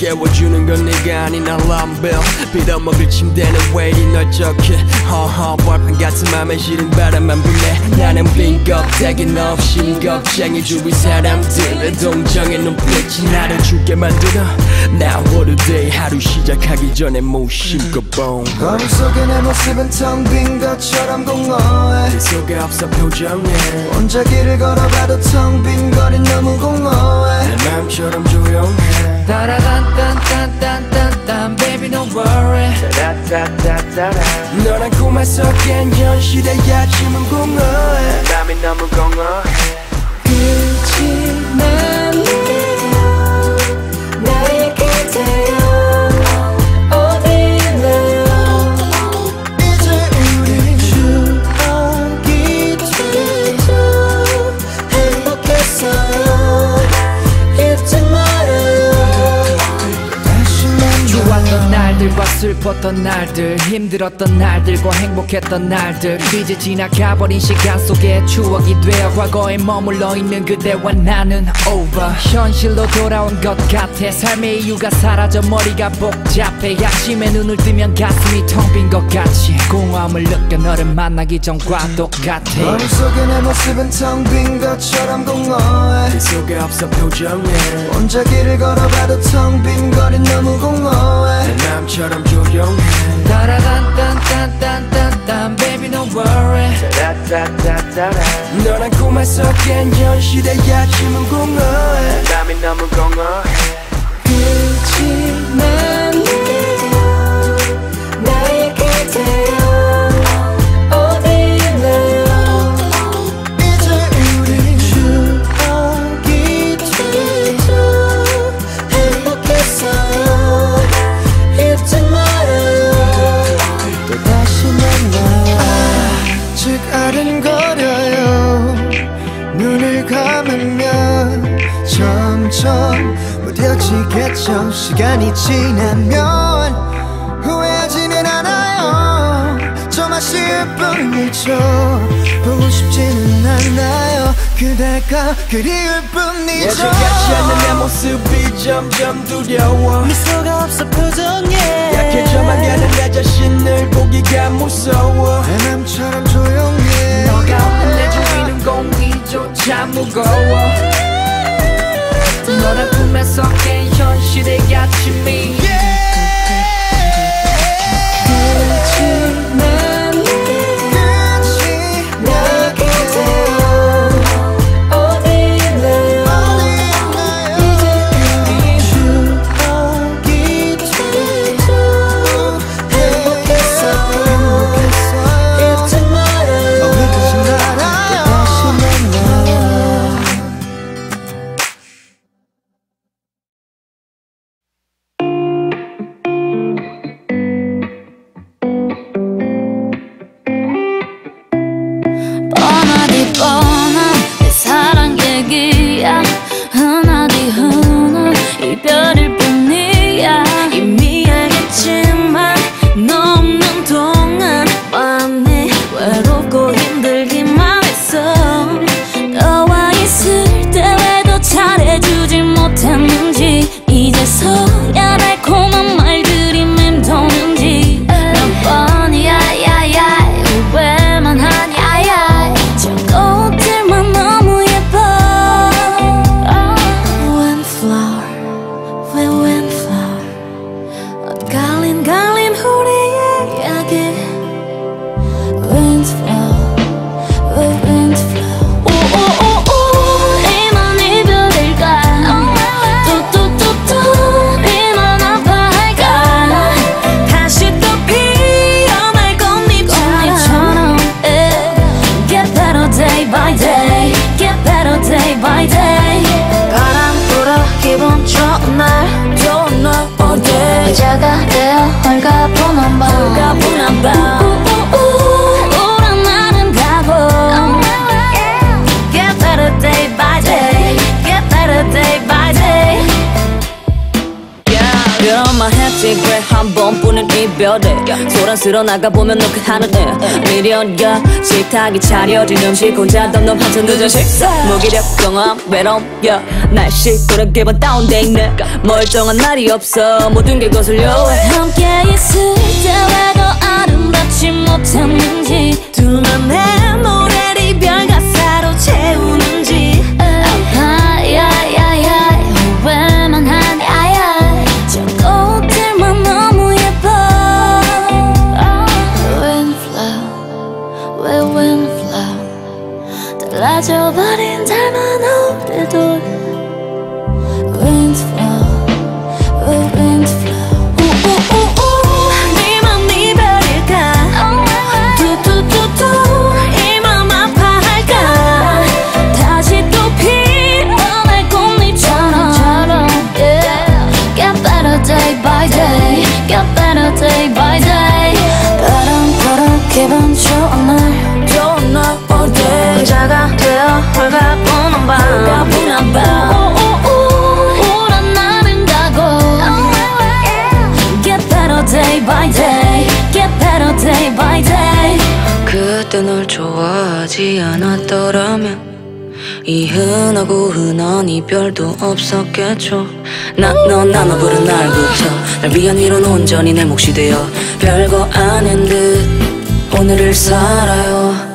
깨워주는 건 네가 아닌 알람벨. 빌어먹을 침대는 왜 이리 널쩍해? 허허 벌판 같은 맘에 시린 바람만 부네 나는 빈 껍데기 없이 겁쟁이 주위 사람들의 동정의 눈빛이 나를 죽게 만들어. Now what a day 하루 시작하기 전에 무심코 뽕 거울 속에 내 모습은 텅 빈 것처럼 공허해. 네 속에 없어 표정에. 혼자 길을 걸어봐도 텅 빈 거리 너무 공허해. 내 맘처럼 조용해 따라단딴딴딴딴딴 baby don't worry. 너란 꿈에서 깬 현실의 아침은 공허해. 맘이 너무 공허해. 끝이 났네요 나의 그대여 슬펐던 날들 힘들었던 날들과 행복했던 날들. 이제 지나가버린 시간 속에 추억이 되어 과거에 머물러 있는 그대와 나는 over. 현실로 돌아온 것 같아 삶의 이유가 사라져 머리가 복잡해. 아침에 눈을 뜨면 가슴이 텅 빈 것 같이. 공허함을 느껴 너를 만나기 전과 똑같아. 거울 속에 내 모습은 텅 빈 것처럼 공허해. 네 속에 없어 표정에 혼자 길을 걸어봐도 텅 빈 거리 너무 공허해. 내 맘처럼 조용해 따라단 딴딴딴딴딴 baby don't worry. 너란 꿈에서 깬 현실의 아침은 공허해. 맘이 너무 공허해 무뎌지겠죠 시간이 지나면 후회하지는 않아요. 좀 아쉬울 뿐이죠. 보고 싶지는 않아요. 그대가 그리울 뿐이죠. 예전같지 않는 내 모습이 점점 두려워. 미소가 없어 표정에 약해져만 가는 내 자신을 보기가 무서워. 내 맘처럼 조용해. 너가 없는 내 주위는 공기조차 무거워 너란 꿈에서 깬 현실의 아침이 식탁에 차려진 음식 혼자 덤덤 한참 늦은 식사. 무기력 경험 외로움 yeah. 날씨 꾸르기만 다운돼 내 멀쩡한 날이 없어. 모든 게 거슬려 함께 있을 때왜더 아름답지 못했는지 있지 않았더라면 이 흔하고 흔한 이별도 없었겠죠. 난넌 나눠 부른 날부터 날 위한 이론 온전히 내 몫이 되어 별거 아닌 듯 오늘을 살아요.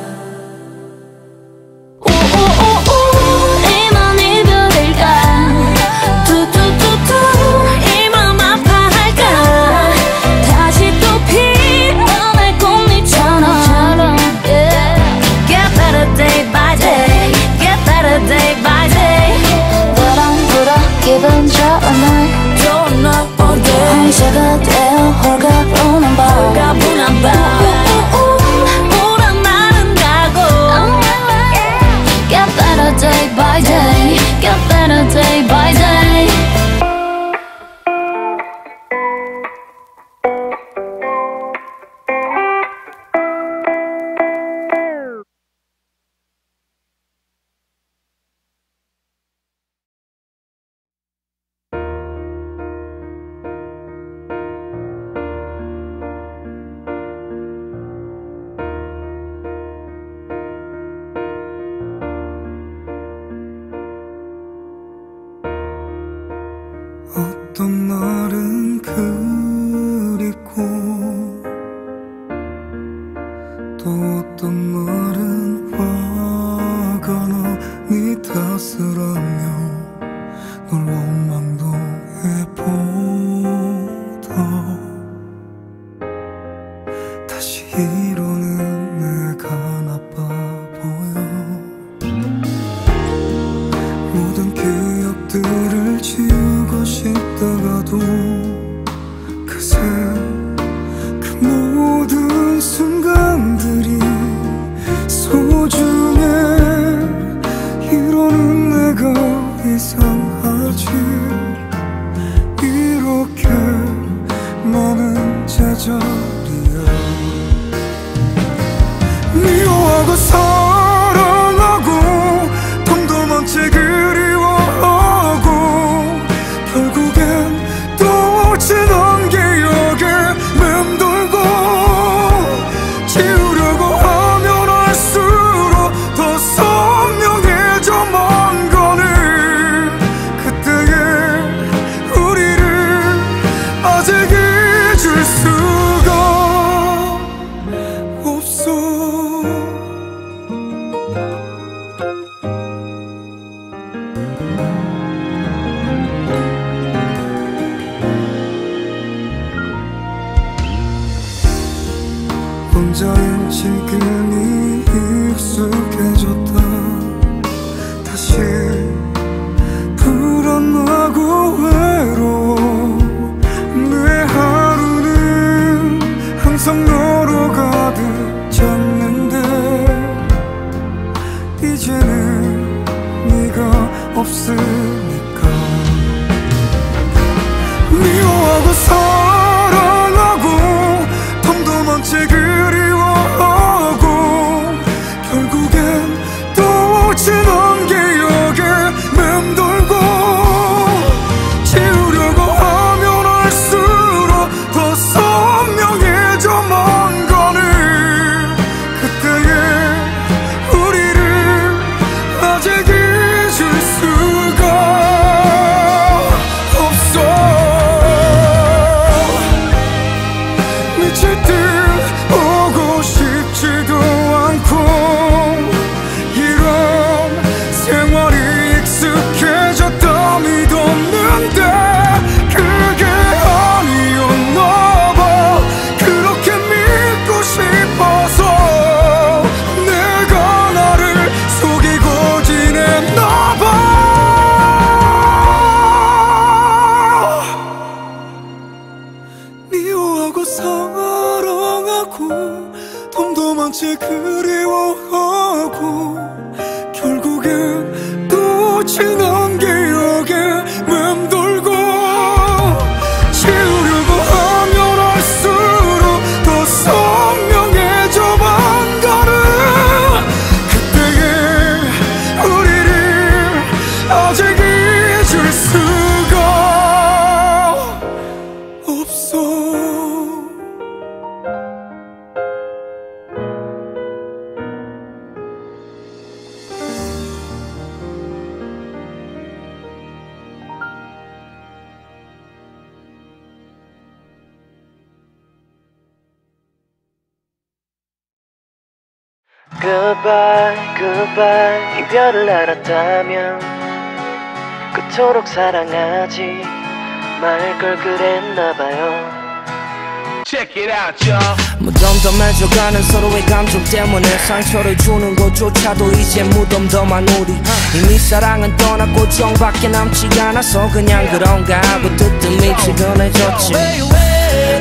무덤덤해져가는 서로의 감정 때문에 상처를 주는 것조차도 이제 무덤덤한 우리. 이미 사랑은 떠났고 정밖에 남지 않아서 그냥 그런가 하고 뜨뜻미 지근해졌지.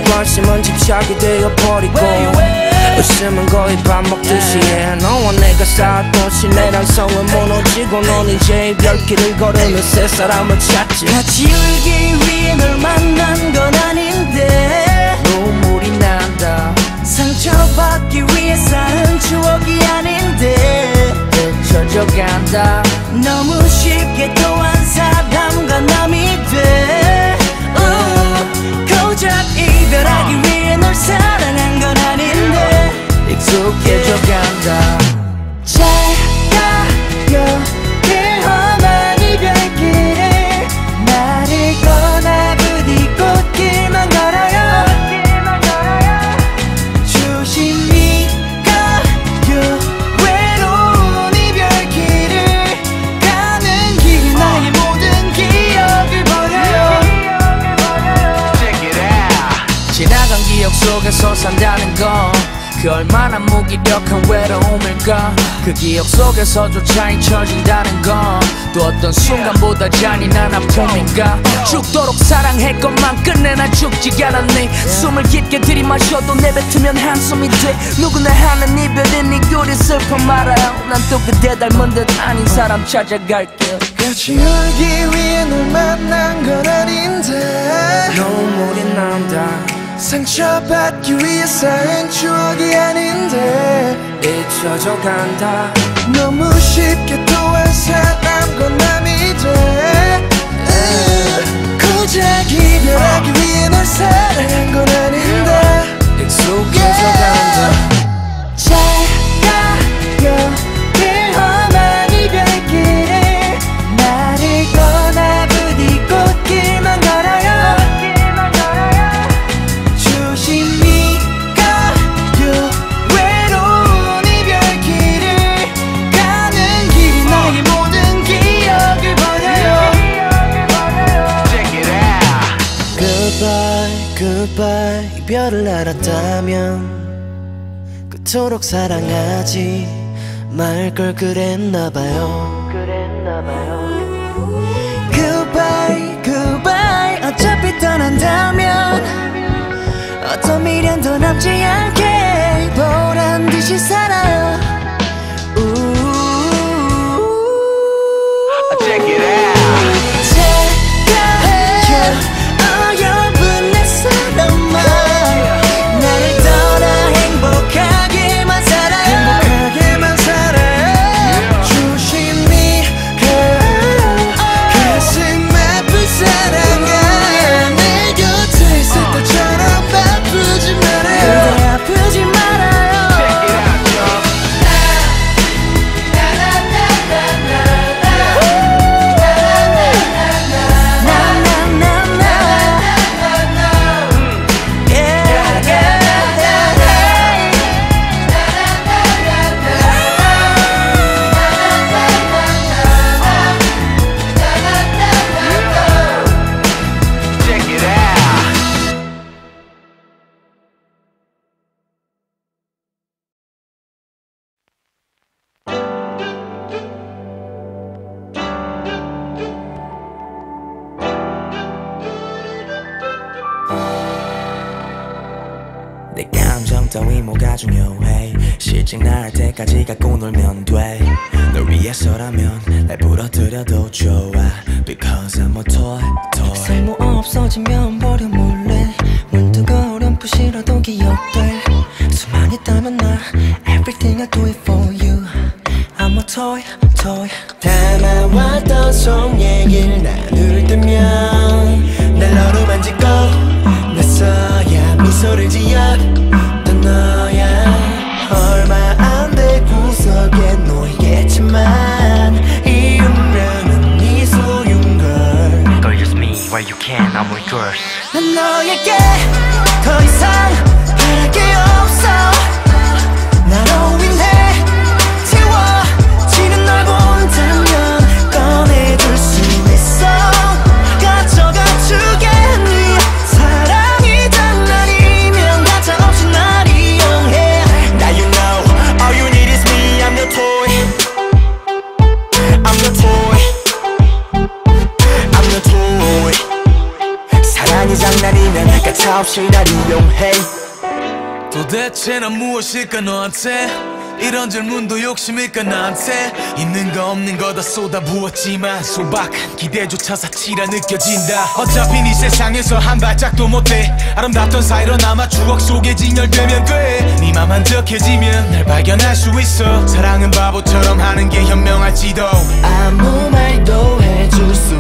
관심은 집착이 되어버리고 웃음은 거의 밥 먹듯이 해. 너와 내가 쌓았던 신뢰랑 성은 무너지고 넌 이제 이별길을 걸으며 새 사람을 찾지. 같이 울기 위해 널 만난 건 아닌데 상처받기 위해 쌓은 추억이 아닌데 잊혀져 간다. 너무 쉽게 또한 사람과 남이 돼. 우, 고작 이별하기 위해 널 사랑한 건 아닌데 익숙해져 간다. 잘 가요 속에서 산다는 건 그 얼마나 무기력한 외로움일까? 그 기억 속에서조차 잊혀진다는 건 또 어떤 순간보다 잔인한 아픔인가? 죽도록 사랑했건만 끝내 나 죽지 않았네. 숨을 깊게 들이마셔도 내뱉으면 한숨이 돼. 누구나 하는 이별은 이 꼴이 슬퍼 말아요. 난 또 그대 닮은 듯 아닌 사람 찾아갈게요 같이 울기 위해 널 만난 건 아닌데. 눈물이 난다 상처받기 위해 쌓은 추억이 아닌데 잊혀져 간다. 너무 쉽게 또한 사람과 남이 돼. 으, 고작 이별하기 위해 널 사랑한 건 아닌데 익숙해져 간다 알았다면 그토록 사랑하지 말 걸 그랬나봐요. Goodbye, goodbye. 어차피 떠난다면 어떤 미련도 남지 않게 보란 듯이 살아요 쳐다부었지만 솔박한 기대조차 사치라 느껴진다. 어차피 네 세상에서 한 발짝도 못해. 아름답던 사이로 남아 추억 속에 진열되면 돼네 맘만 적해지면 날 발견할 수 있어. 사랑은 바보처럼 하는 게 현명할지도. 아무 말도 해줄 수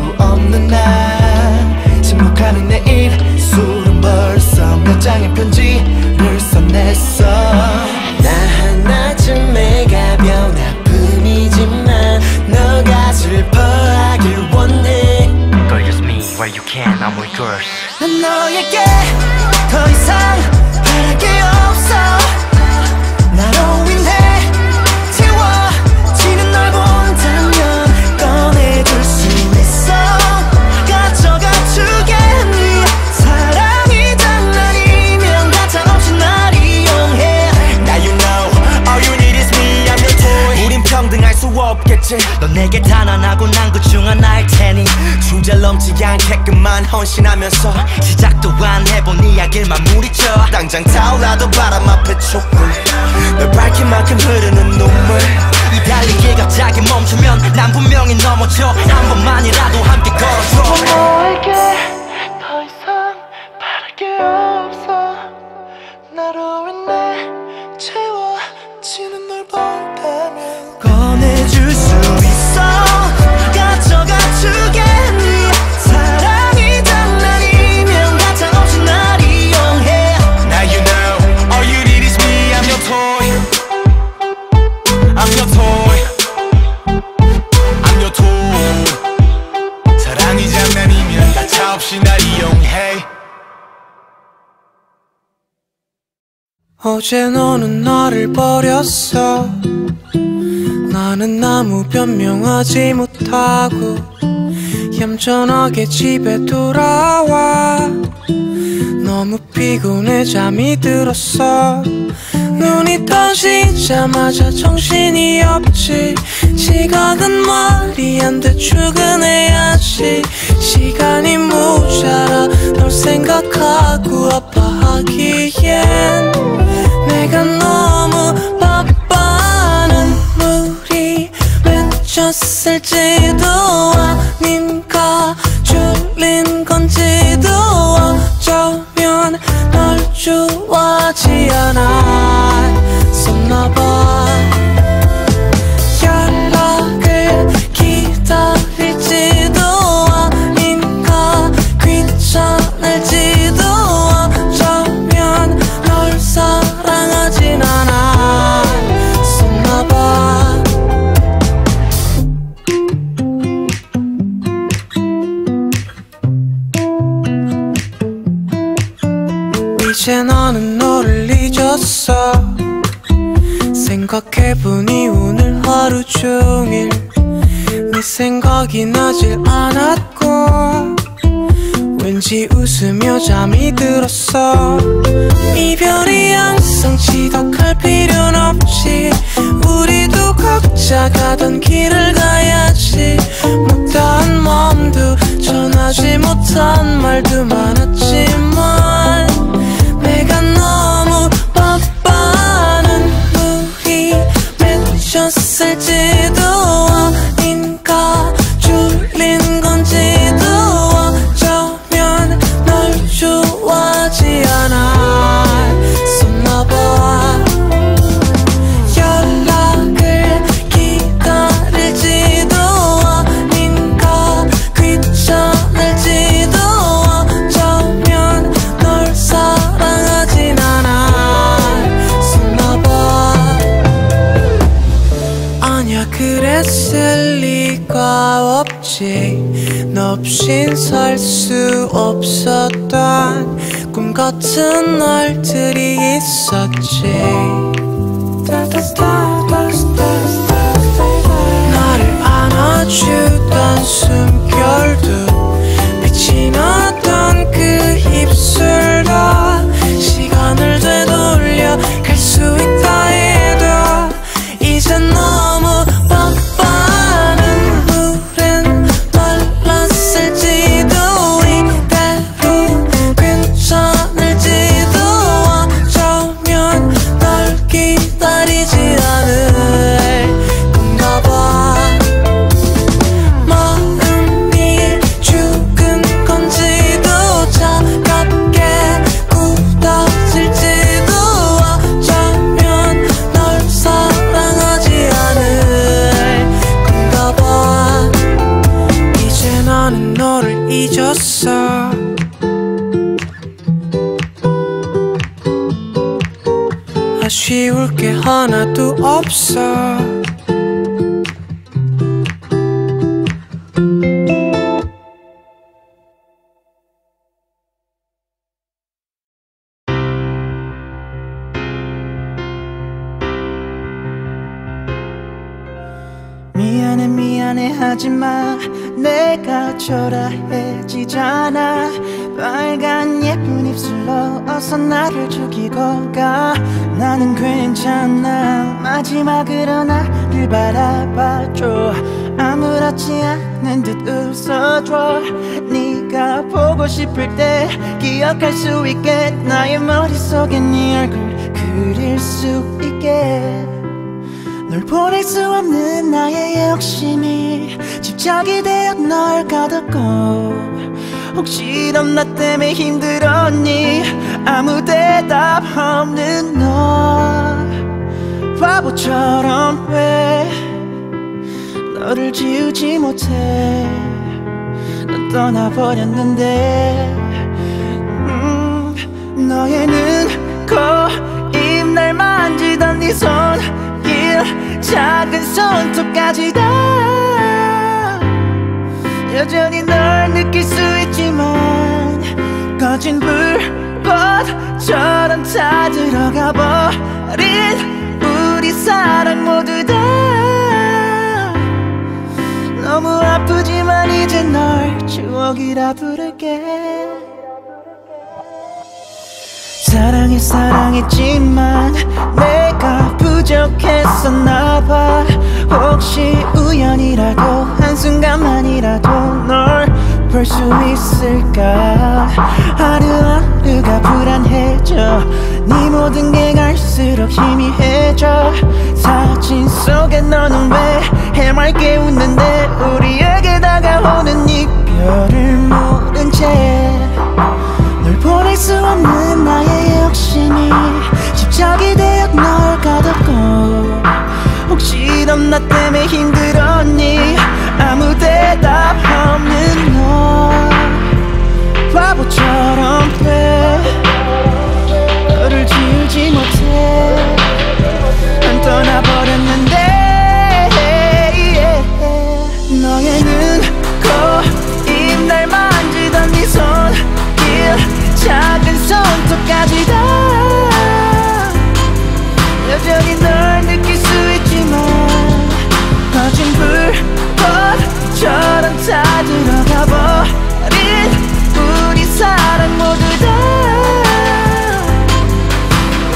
어제 너는 나를 버렸어? 나는 아무 변명하지 못하고 얌전하게 집에 돌아와. 너무 피곤해 잠이 들었어. 눈이 떠지자마자 정신이 없지. 시간은 말이 안 돼 출근해야지. 시간이 모자라 널 생각하고 아파하기엔. 내가 너무 바빠는 물이 맺혔을지도 아닌가 졸린 건지도 어쩌면 널 좋아하지 않아. 썼나봐. 이제 너는 너를 잊었어? 생각해보니 오늘 하루 종일 네 생각이 나질 않았고 왠지 웃으며 잠이 들었어. 이별이 항상 지독할 필요는 없지. 우리도 각자 가던 길을 가야지. 못한 마음도 전하지 못한 말도 많았지만 잊었을지도 없인 살 수 없었던 꿈 같은 날들이 있었지 마지막으로 나를 바라봐줘. 아무렇지 않은 듯 웃어줘. 네가 보고 싶을 때 기억할 수 있게 나의 머릿속에 네 얼굴 그릴 수 있게. 널 보낼 수 없는 나의 욕심이 집착이 되어 널 가뒀고. 혹시 넌 나 때문에 힘들었니? 아무 대답 없는 너 바보처럼 왜 너를 지우지 못해? 넌 떠나버렸는데 음, 너의 눈, 코, 입 날 만지던 네 손길 작은 손톱까지 다 여전히 널 느낄 수 있지만 꺼진 불꽃처럼 다 들어가 버린 사랑 모두 다. 너무 아프지만 이제 널 추억이라 부를게. 사랑해 사랑했지만 내가 부족했었나 봐. 혹시 우연이라도 한순간만이라도 널 볼 수 있을까? 하루하루가 불안해져. 네 모든 게 갈수록 희미해져. 사진 속에 너는 왜 해맑게 웃는데 우리에게 다가오는 이별을 모른 채? 널 보낼 수 없는 나의 욕심이 집착이 되어 널 가뒀고 혹시 넌 나 때문에 힘들었니 대답 없는 너 바보처럼 왜 너를 지우지 못해. 난 떠나버렸는데 너의 눈, 코, 입 날 만지던 네 손길 작은 손톱까지 다. 여전히 널 느낄 수 있지만 꺼진 불 너처럼 찾으러 가버린 우리 사랑 모두 다.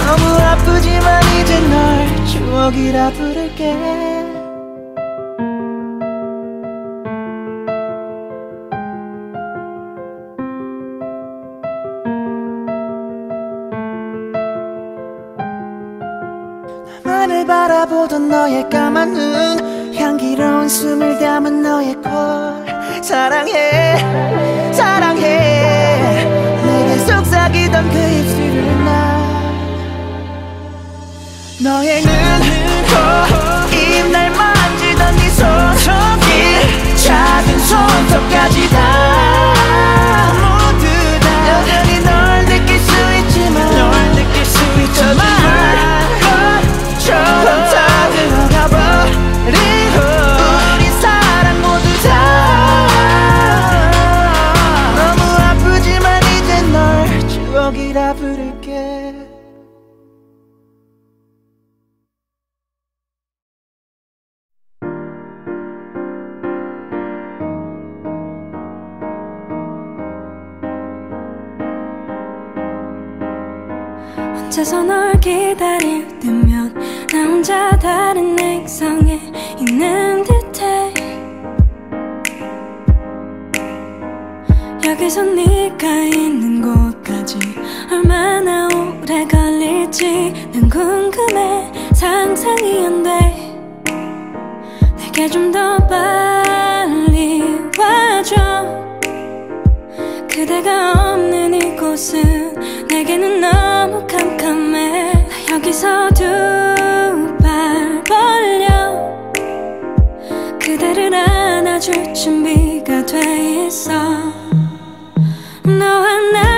너무 아프지만 이제 널 추억이라 부를게. 하늘 바라보던 너의 까만 눈. 부드러운 숨을 담은 너의 콜 사랑해 사랑해 내게 속삭이던 그 입술을 나 너의 눈 oh, oh. 세상에 있는 듯해. 여기서 네가 있는 곳까지 얼마나 오래 걸릴지 난 궁금해. 상상이 안 돼. 내게 좀 더 빨리 와줘. 그대가 없는 이곳은 내게는 너무 캄캄해. 여기서 두 안아줄 준비가 돼 있어. 너와 나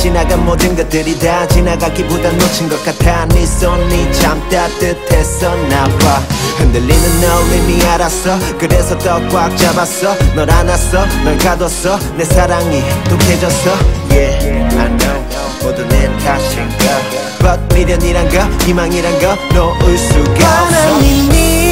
지나간 모든 것들이 다 지나가기보다 놓친 것 같아. 네 손이 참 따뜻했었나 봐. 흔들리는 너 이미 알았어. 그래서 더 꽉 잡았어. 널 안았어. 널 가뒀어. 내 사랑이 독해졌어. Yeah, I know. 모두 내 탓인가. But 미련이란 거 희망이란 거 놓을 수가 없어.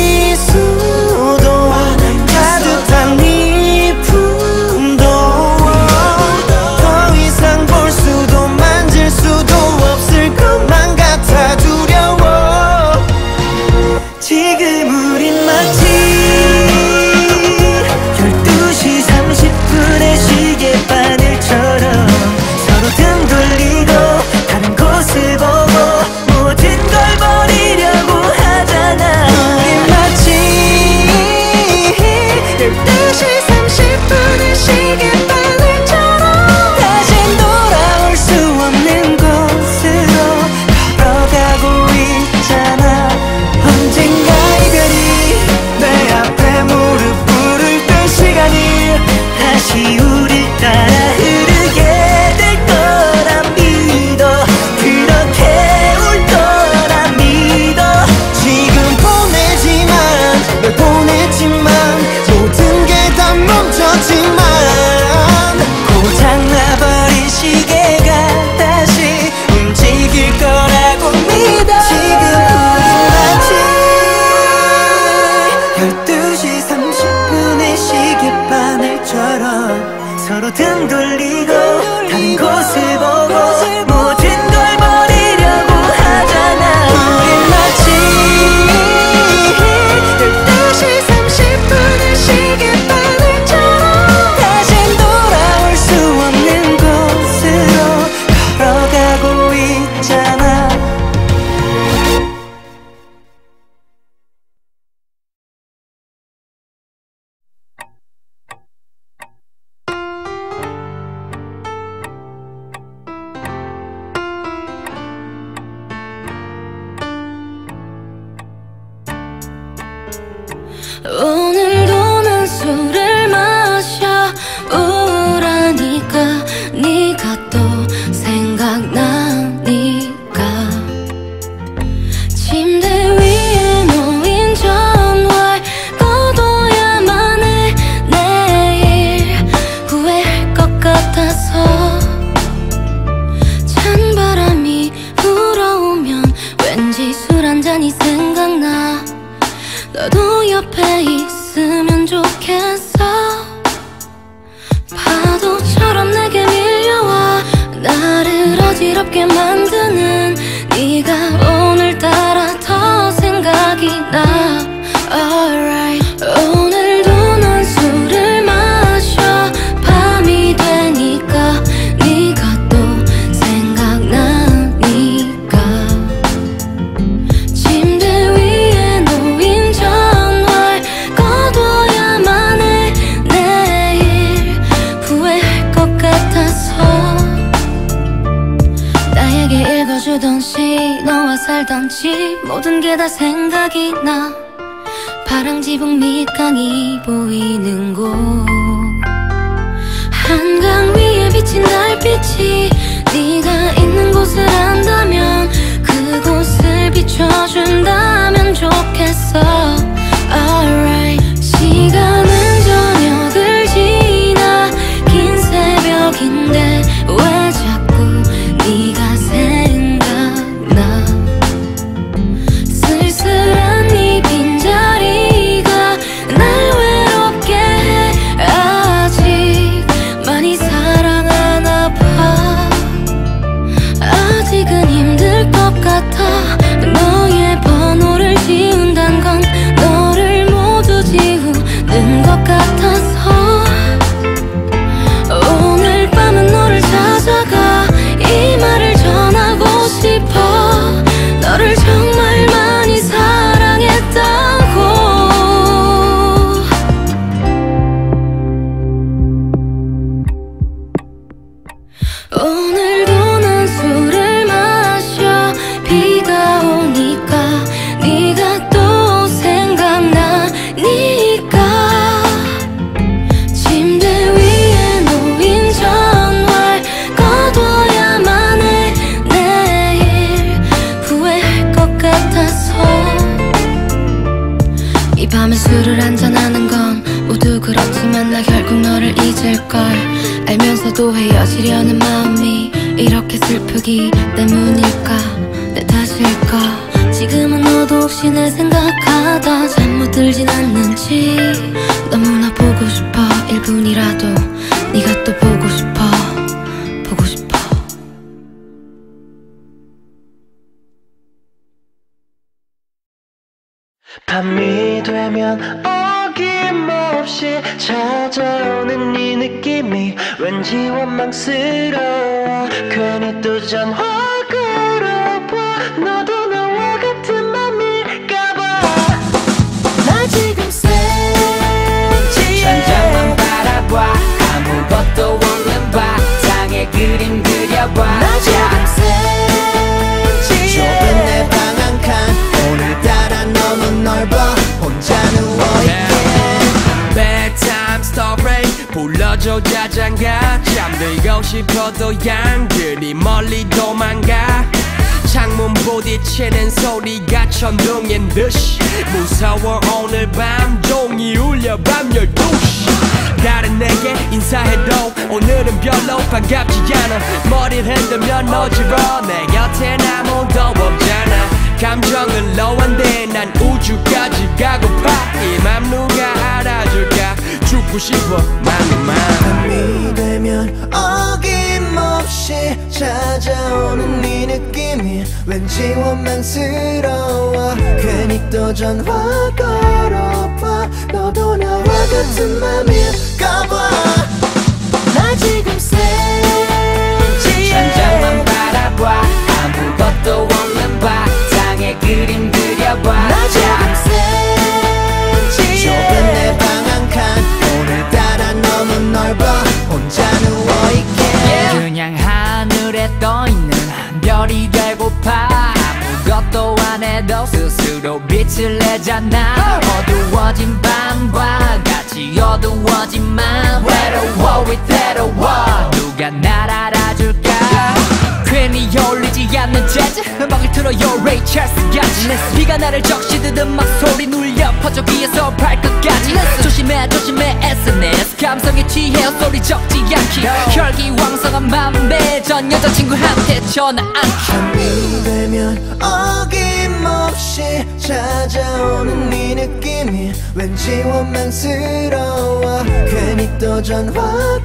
어울리지 않는 재즈. 음악을 틀어요 레이 찰스같이 비가 나를 적시듯 음악 소리 눌려 퍼져 귀에서 발끝까지. 조심해 조심해 SNS 감성에 취해 소리 적지 않기. 혈기왕성한 맘에 전 여자친구한테 전화 안기. 힘들면 어김없이 찾아오는 이 느낌이 왠지 원망스러워. 괜히 또 전화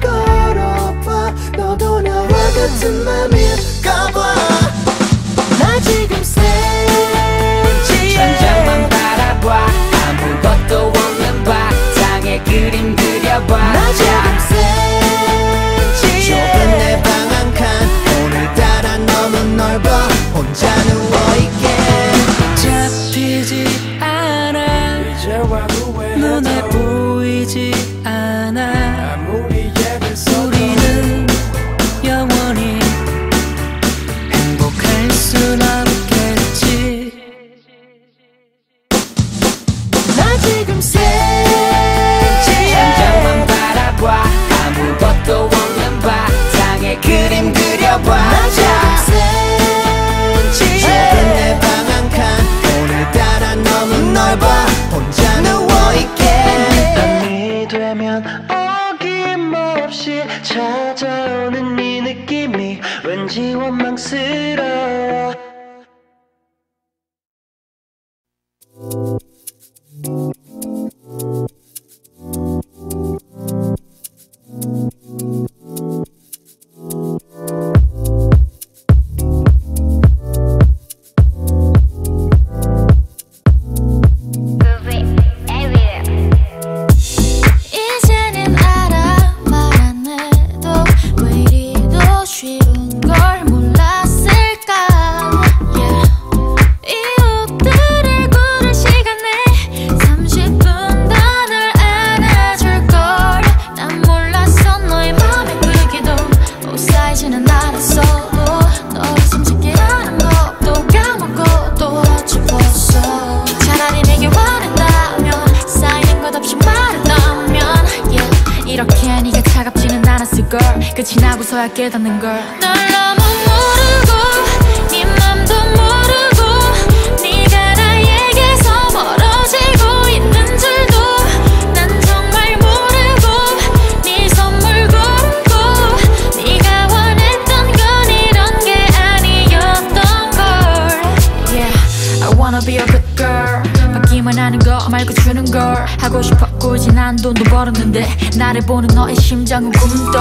걸어. 너도 나와 같은 맘일까봐. 나 지금 센지에. 천장만 바라봐. 아무것도 없는 바탕에 그림 그려봐. 나 지금 센지에. 좁은 내 방 한 칸. 오늘따라 너무 넓어. 혼자 누워 wanna be a good girl 받기만 하는 거 말고 주는 걸 하고 싶었고 지난 돈도 벌었는데 나를 보는 너의 심장은 꿈도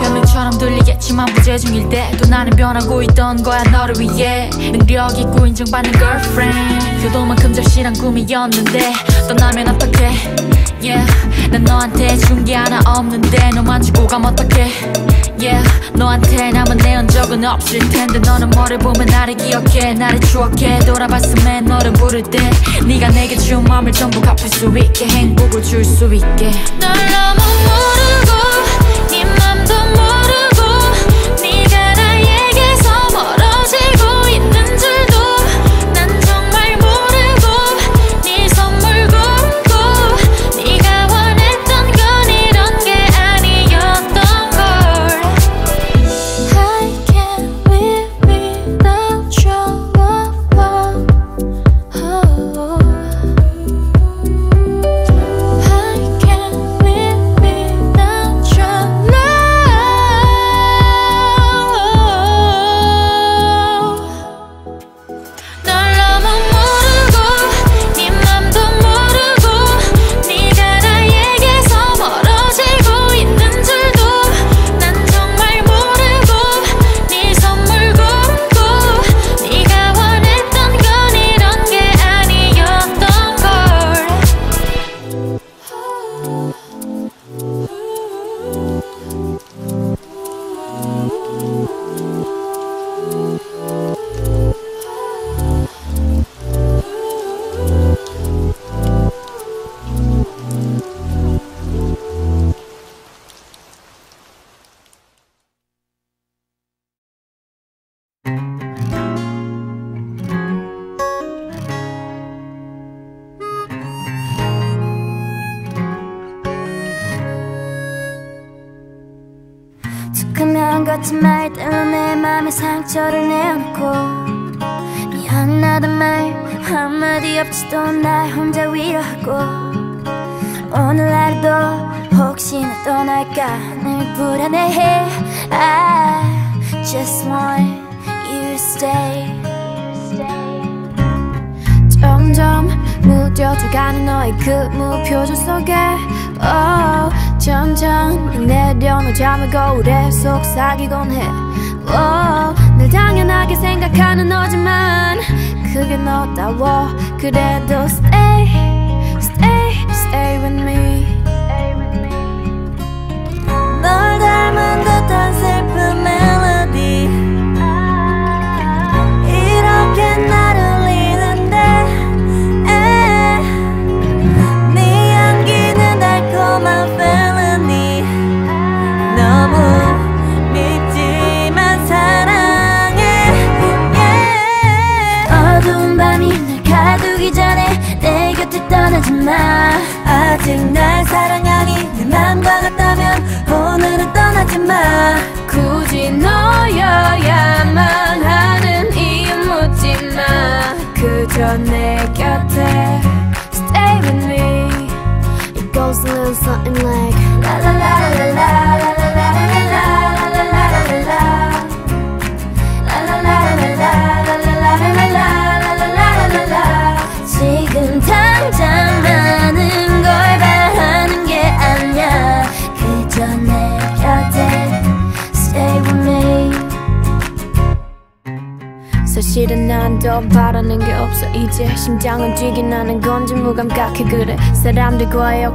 변명처럼 들리겠지만 부재중일 때도 나는 변하고 있던 거야 너를 위해. 능력 있고 인정받는 girlfriend. 효도만큼 절실한 꿈이었는데 떠나면 어떡해? Yeah, 난 너한테 준 게 하나 없는데 너만 주고 가면 어떡해? Yeah, 너한테 남은 내 흔적은 없을 텐데 너는 뭐를 보면 나를 기억해. 나를 추억해. 돌아봤음에 너를 부를 때 네가 내게 준 마음을 전부 갚을 수 있게 행복을 줄 수 있게. 널 너무 모르고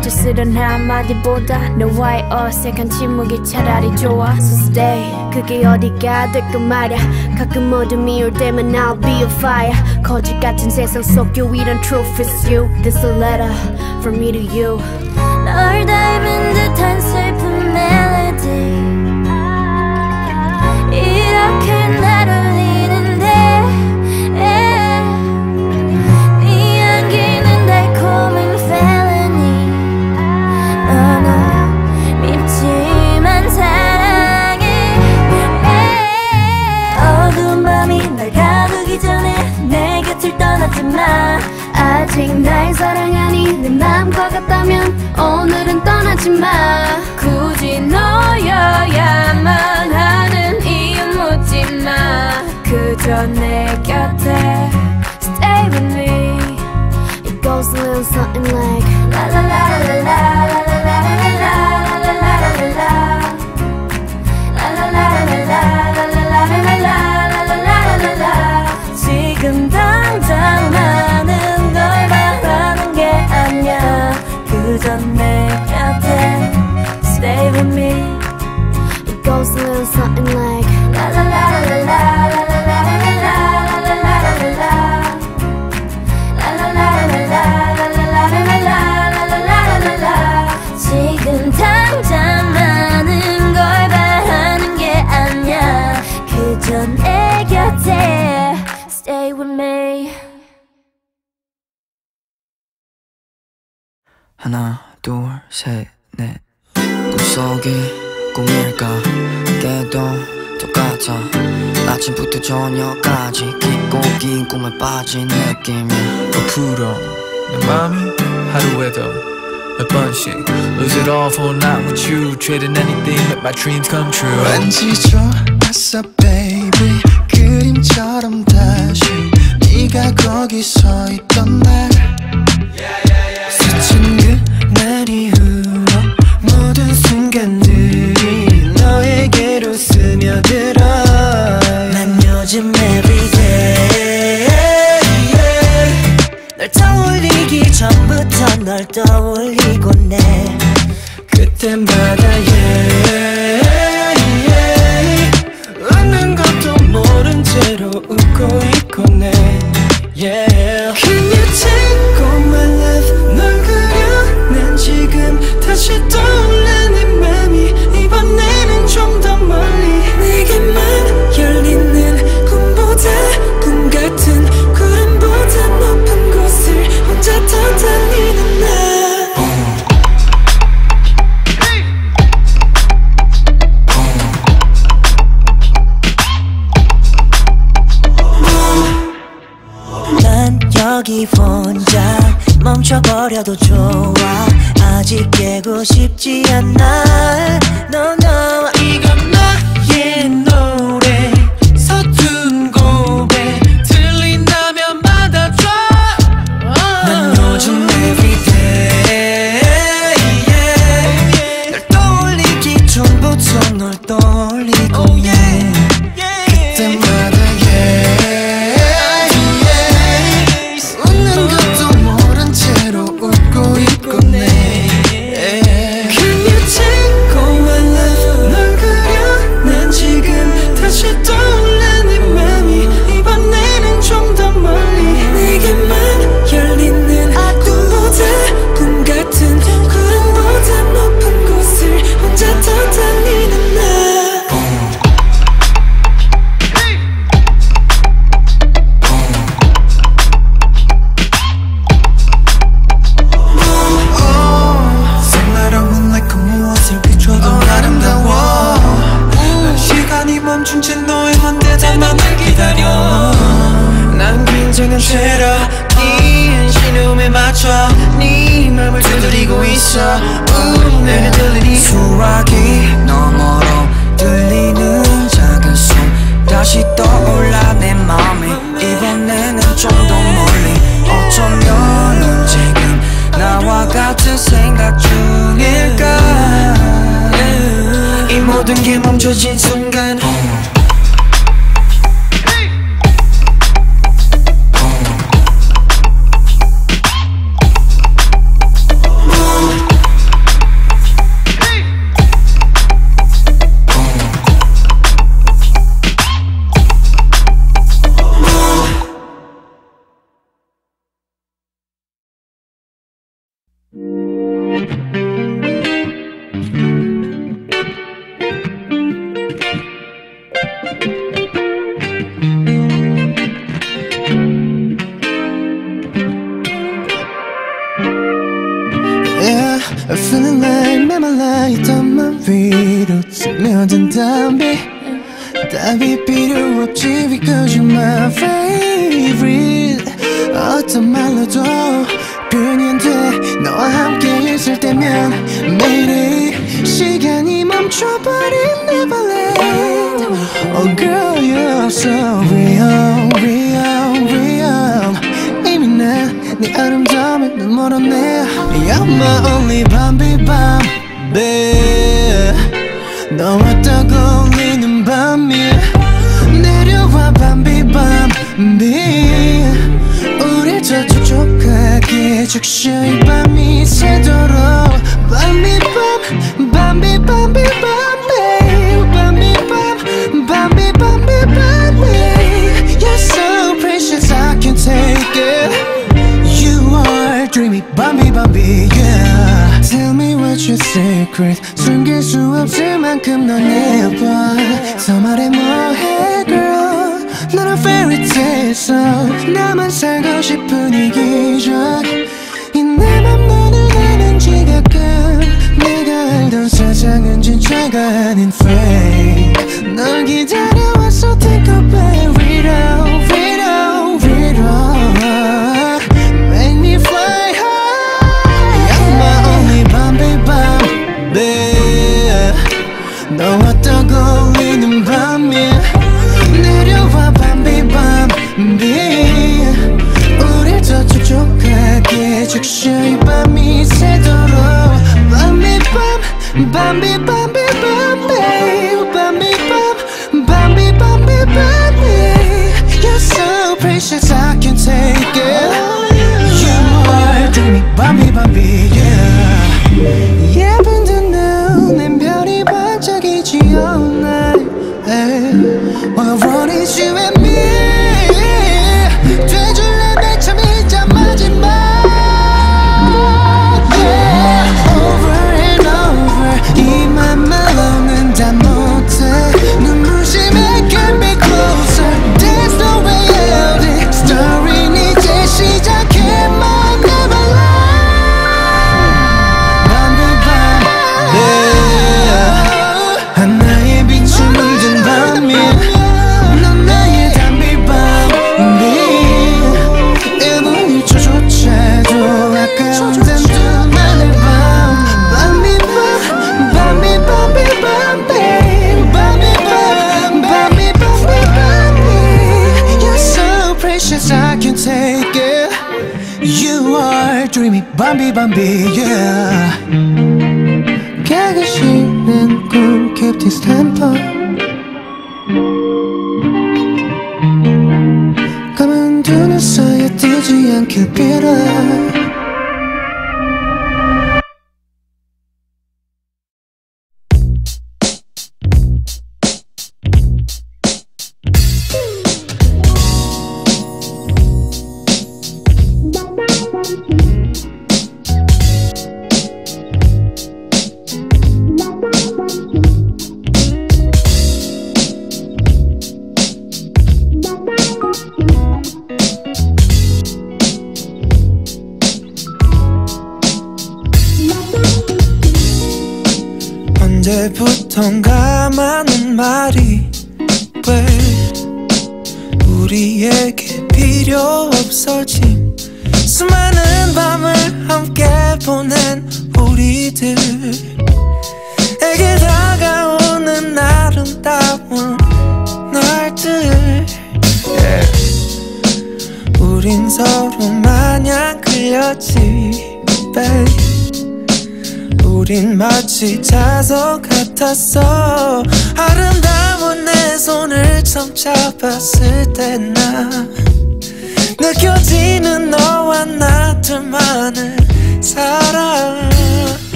억지스런 한마디보다 너와의 어색한 침묵이 차라리 좋아. So stay. 그게 어디가 될까 말야. 가끔 어둠이 올 때면 I'll be a fire. 거짓 같은 세상 속 유일한 truth is you. This a letter from me to you. 널 닮은 듯한 슬픈 멜로디 이렇게 날울 떠나지마 아직 날 사랑하니 내 마음과 같다면 오늘은 떠나지마. 굳이 너여야만 하는 이유 묻지마. 그저 내 곁에 Stay with me. It goes a little something like la la la. just make a. Stay with 하나 둘셋넷. 꿈속이 꿈일까? 깨도 똑같아. 아침부터 저녁까지 깊고 긴 꿈에 빠진 느낌이야 부풀어. 내 맘이 하루에도 몇 번씩 Lose it all for night with you. Trading anything make my dreams come true. 왠지 좋았어 baby. 그림처럼 다시 네가 거기 서 있던 날 스친 그날 이후로 모든 순간들이 너에게로 스며들어 난 요즘 everyday 널 떠올리기 전부터 널 떠올리곤 해 yeah, yeah. 웃는 것도 모른 채로 웃고 있곤 해 yeah. 멈춰버려도 좋아. 아직 깨고 싶지 않아 난 긴장한 채로 긴 신음에 맞춰 네 맘을 두드리고 있어. 우, 내게 들리니? 수락이 너머로 들리는 작은 숨. 다시 떠올라 내 맘이 이번에는 좀 더 멀리. 어쩌면 넌 지금 나와 같은 생각 중일까? 이 모든 게 멈춰진 순간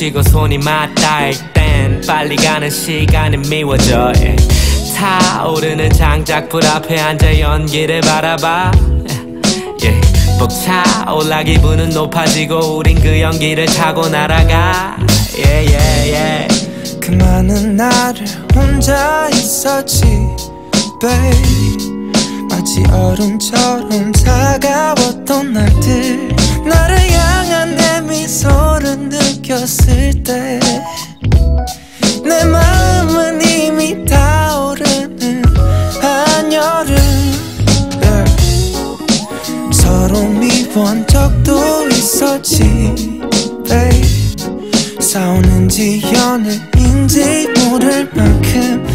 치고 손이 맞닿을 땐 빨리 가는 시간이 미워져 예. 타오르는 장작불 앞에 앉아 연기를 바라봐 예. 벅차올라 기분은 높아지고 우린 그 연기를 타고 날아가 yeah, yeah, yeah. 그 많은 나를 혼자 있었지 babe 마치 얼음처럼 차가웠던 날들 향한 내 미소를 느꼈을 때 내 마음은 이미 타오르는 한여름 yeah. 서로 미워한 적도 있었지 babe 싸우는지 연애인지 모를 만큼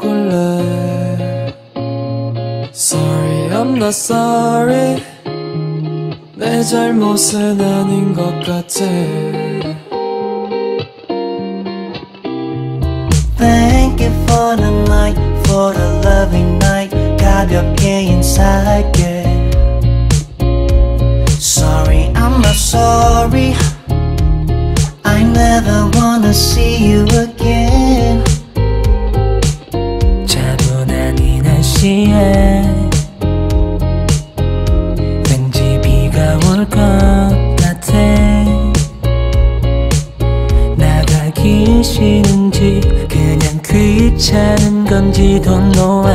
다신 안 꿀래 Sorry, I'm not sorry 내 잘못은 아닌 것 같아 Thank you for the night, for the loving night. 가볍게 인사할게. Sorry, I'm not sorry. I never wanna see you again. 날씨에 왠지 비가 올 것 같아. 나가기 싫은지 그냥 귀찮은 건지 don't know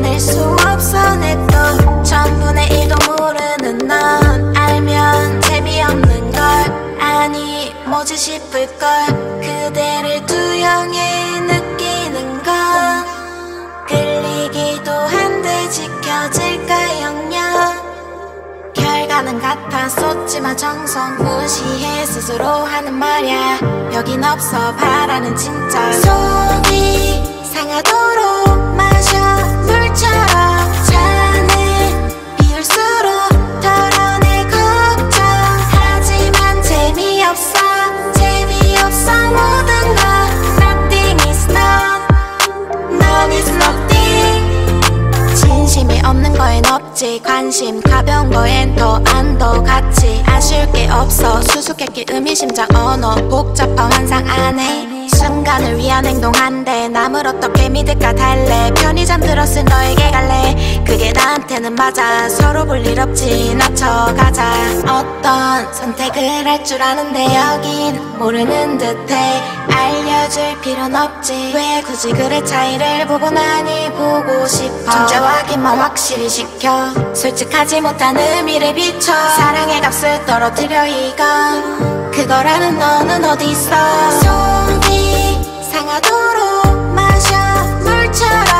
깨어낼 수 없어 내또 전분의 일도 모르는 넌 알면 재미없는 걸 아니 뭐지 싶을 걸 그대를 투영해 느끼는 건 끌리기도 한데 지켜질까 영영 결과는 같아 쏟지마 정성 무시해 스스로 하는 말야. 여긴 없어 바라는 진짜 속이 상하도록 마셔 관심 가벼운 거엔 더 안도 같이 아쉬울 게 없어. 수수께끼 의미심장 언어 복잡한 환상 안에 순간을 위한 행동한데 남을 어떻게 믿을까 달래. 편히 잠들었을 너에게 갈래. 그게 나한테는 맞아. 서로 볼 일 없지. 낮춰가자. 어떤 선택을 할 줄 아는데 여긴 모르는 듯해. 알려줄 필요는 없지. 왜 굳이 그래 차이를 보고 나니 보고 싶어? 존재 확인만 확실히 시켜. 솔직하지 못한 의미를 비춰. 사랑의 값을 떨어뜨려 이건. 그거라는 너는 어디 있어 상하도록 마셔. 물처럼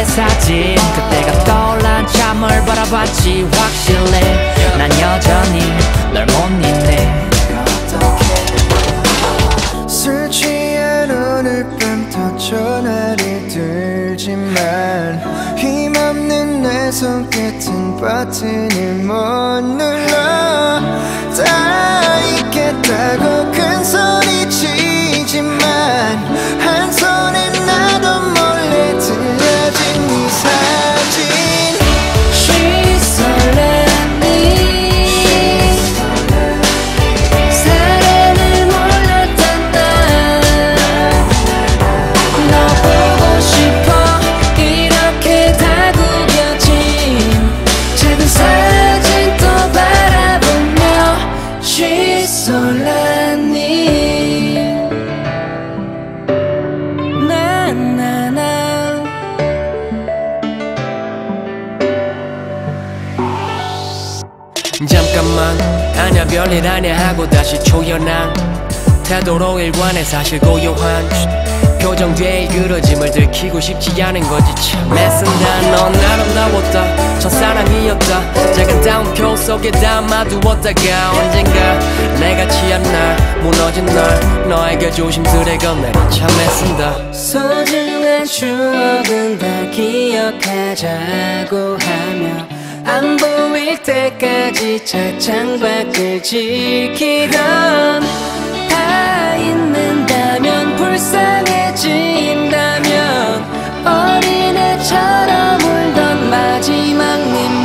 너의 사진. 그때가 떠올란 참을 바라봤지. 확실해. 난 여전히 널 못 잊네. 술 취한 오늘 밤도 전화를 들지만 힘없는 내 손끝은 버튼을 못 눌러. 다 있겠다고 큰 소리 치지만 별일 아냐 하고 다시 초연한 태도로 일관해 사실 고요한 표정 뒤에 그러짐을 들키고 싶지 않은 거지. 참 애쓴다. 넌 아름다웠다. 첫사랑이었다. 작은 다운표 속에 담아두었다가 언젠가 내가 취한 날 무너진 날 너에게 조심스레 건네니 참 애쓴다. 소중한 추억은 다 기억하자고 하며 안 보일 때까지 차창밖을 지키던 다 있는다면 불쌍해진다면 어린애처럼 울던 마지막 님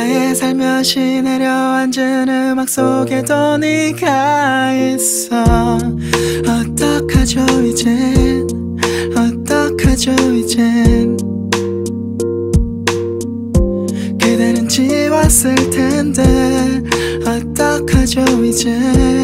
나의 살며시 내려앉은 음악 속에도 네가 있어. 어떡하죠 이젠? 어떡하죠 이젠? 그대는 지웠을 텐데. 어떡하죠 이젠?